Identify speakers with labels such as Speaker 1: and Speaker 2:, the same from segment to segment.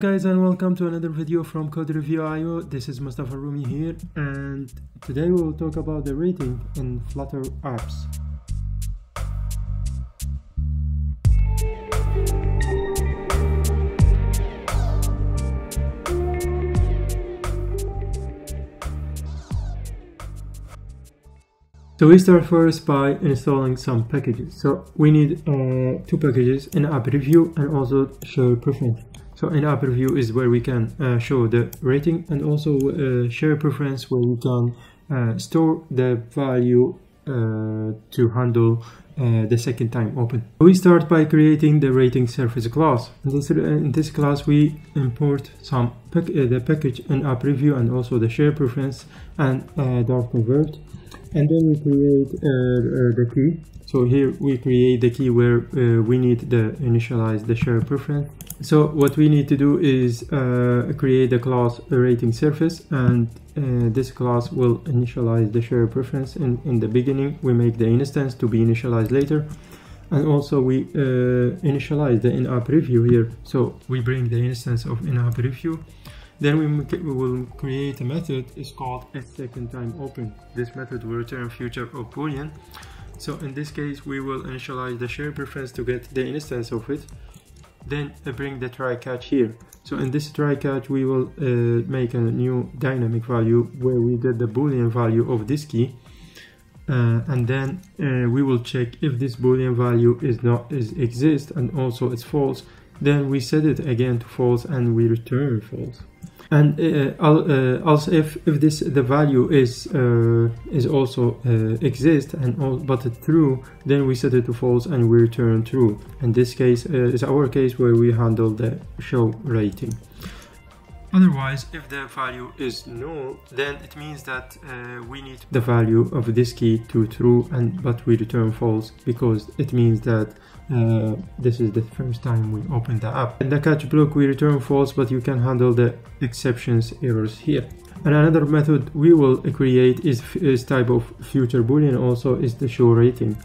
Speaker 1: guys and welcome to another video from Code Review IO. This is Mustafa Rumi here and today we will talk about the rating in Flutter apps. So we start first by installing some packages. So we need uh, two packages, in app review and also share preference. So in app review is where we can uh, show the rating and also uh, share preference where we can uh, store the value to handle uh, the second time open. We start by creating the rating service class. In this, in this class we import some pack the package in app review and also the share preference and Dart convert and then we create uh, uh, the key so here we create the key where uh, we need to initialize the share preference. So what we need to do is uh, create the class rating service and uh, this class will initialize the share preference in, in the beginning. We make the instance to be initialized later. And also we uh, initialize the in-app review here. So we bring the instance of in-app review. Then we, we will create a method, it's called a second time open. This method will return future boolean. So in this case, we will initialize the share preference to get the instance of it. Then bring the try catch here. So in this try catch, we will uh, make a new dynamic value where we get the boolean value of this key. Uh, and then uh, we will check if this boolean value is not is exist and also it's false then we set it again to false and we return false and uh, uh, also if, if this the value is uh, is also exist and all, but true then we set it to false and we return true. In this case is our case where we handle the show rating Otherwise, if the value is null, then it means that uh, we need the value of this key to true and but we return false because it means that uh, this is the first time we open the app. In the catch block we return false but you can handle the exceptions errors here. And another method we will create is, is type of future boolean also is the show rating.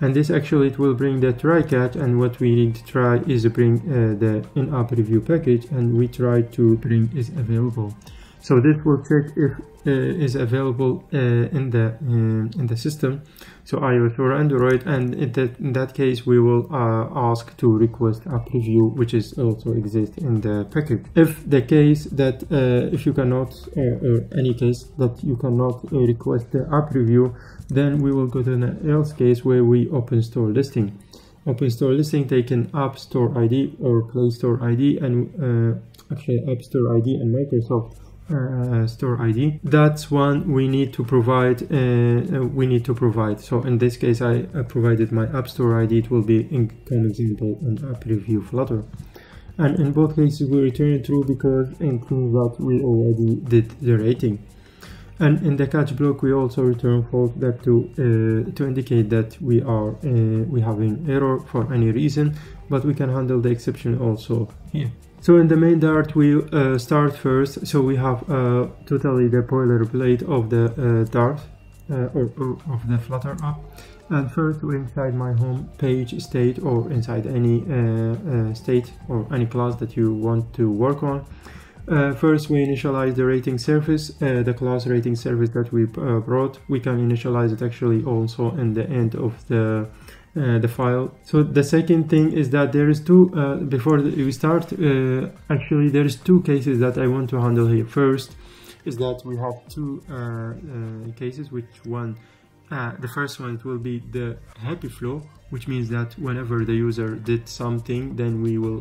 Speaker 1: And this actually it will bring the try catch and what we need to try is bring uh, the in-app review package and we try to bring is available. So this will check if uh, is available uh, in the uh, in the system. So iOS or Android and in that, in that case we will uh, ask to request a preview which is also exist in the package. If the case that uh, if you cannot uh, or any case that you cannot request the app review then we will go to an else case where we open store listing. Open store listing take an app store id or play store id and actually app store id and microsoft uh, store ID. That's one we need to provide. Uh, uh, we need to provide. So in this case, I, provided my App Store ID. It will be in common example on App Review Flutter. And in both cases, we return true because in that we already did the rating. And in the catch block, we also return false that to uh, to indicate that we are uh, we have an error for any reason, but we can handle the exception also here. So in the main Dart we uh, start first, so we have uh, totally the boilerplate of the uh, Dart uh, or, or, of the Flutter app. And first inside my home page state or inside any uh, uh, state or any class that you want to work on. first we initialize the rating service, the class rating service that we brought. We can initialize it actually also in the end of the uh, the file. So the second thing is that there is two, uh, before we start, uh, actually there is two cases that I want to handle here. First is that we have two uh, uh, cases, which one, the first one it will be the happy flow, which means that whenever the user did something, then we will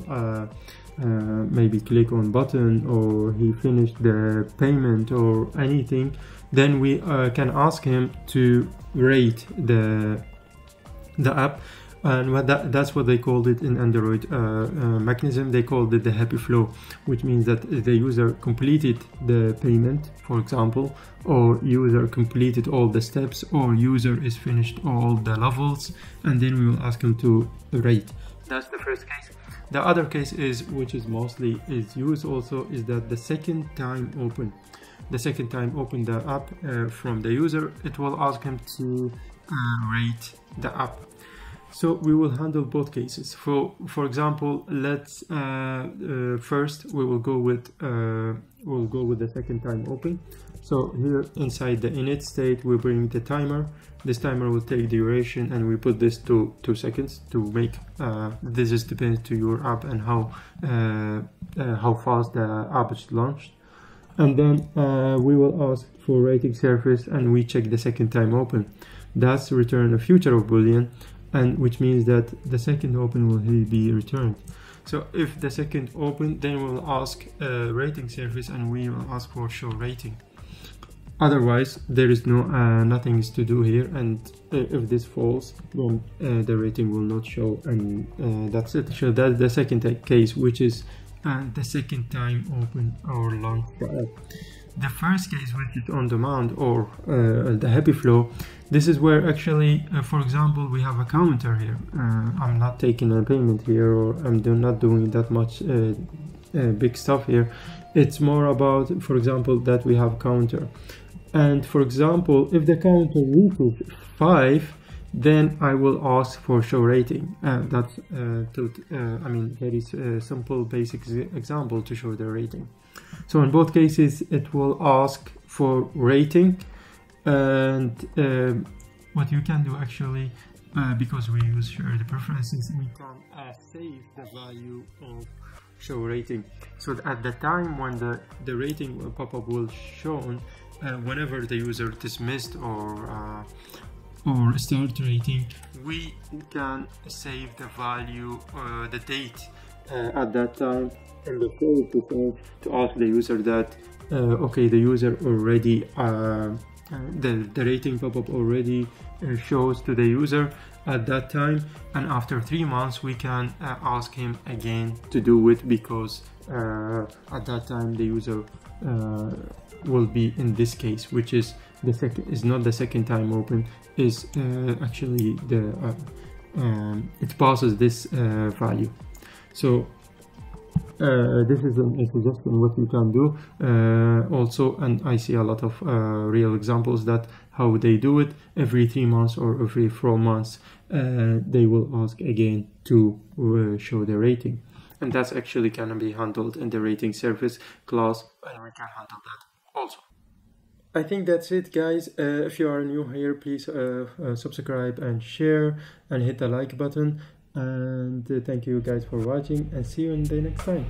Speaker 1: maybe click on button or he finished the payment or anything, then we can ask him to rate the the app and what that, that's what they called it in android uh, uh, mechanism. They called it the happy flow which means that the user completed the payment for example or user completed all the steps or user is finished all the levels and then we will ask him to rate. That's the first case. The other case is which is mostly is used also is that the second time open the second time open the app uh, from the user it will ask him to rate the app So we will handle both cases. For for example, let's uh, uh, first we will go with uh, we'll go with the second time open. So here inside the init state, we bring the timer. This timer will take duration, and we put this to two seconds to make uh, this is depends to your app and how uh, uh, how fast the app is launched. And then we will ask for rating service, and we check the second time open. That's return a future of boolean and which means that the second open will be returned. So if the second open, then we'll ask a rating service and we will ask for show rating. Otherwise, there is no uh, nothing is to do here, and uh, if this falls, then uh, the rating will not show, and uh, that's it. So that's the second case, which is uh, the second time open our launch the. The first case, which is on demand or uh, the happy flow, this is where actually, uh, for example, we have a counter here. Uh, I'm not taking a payment here or I'm do not doing that much uh, uh, big stuff here. It's more about, for example, that we have counter. And for example, if the counter reaches 5, then I will ask for show rating. Uh, that's, to, I mean, very simple basic example to show the rating. So in both cases, it will ask for rating and um, what you can do actually uh, because we use shared preferences we can uh, save the value of show rating so at the time when the the rating pop-up will shown uh, whenever the user dismissed or uh, or start rating we can save the value uh, the date uh, at that time and the to to ask the user that okay the user already the, the rating pop-up already uh, shows to the user at that time and after three months we can uh, ask him again to do it because uh, at that time the user uh, will be in this case which is the second is not the second time open is uh, actually the uh, um, it passes this value. So uh, this is a suggestion what you can do. Uh, also and I see a lot of uh, real examples that how they do it. Every three months or every four months uh, they will ask again to uh, show the rating. And that's actually can be handled in the rating service class. And we can handle that also. I think that's it guys. Uh, if you are new here, please uh, uh, subscribe and share and hit the like button. And thank you guys for watching and see you in the next time